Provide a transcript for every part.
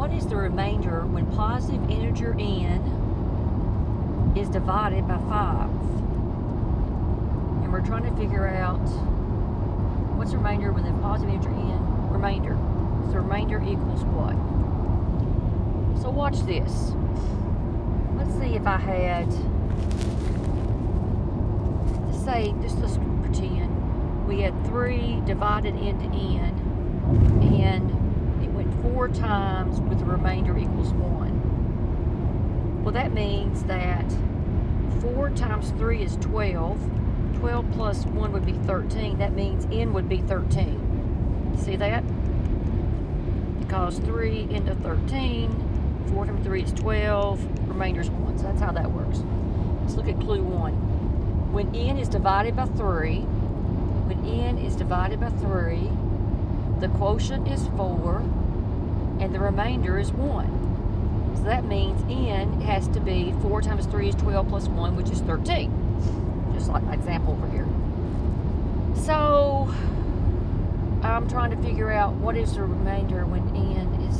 what is the remainder when positive integer n is divided by 5? And we're trying to figure out what's the remainder when the positive integer n, remainder. So remainder equals what? So watch this. Let's see if I had, let's say, just let's pretend we had 3 divided into n and it went 4 times with the remainder equals 1. Well, that means that 4 times 3 is 12. 12 plus 1 would be 13. That means n would be 13. See that? Because 3 into 13 4 times 3 is 12, remainder is 1. So that's how that works. Let's look at clue 1. When n is divided by 3, when n is divided by 3, the quotient is 4, and the remainder is 1. So that means n has to be 4 times 3 is 12 plus 1, which is 13. Just like my example over here. So, I'm trying to figure out what is the remainder when n is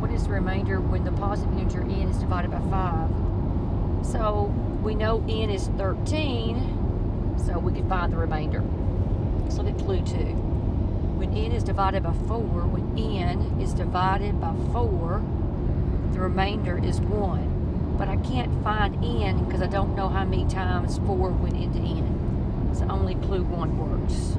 what is the remainder when the positive integer n is divided by 5. So we know n is 13, so we can find the remainder. Let's look at clue 2. When n is divided by 4, when n is divided by 4, the remainder is 1. But I can't find n because I don't know how many times 4 went into n. So only clue 1 works.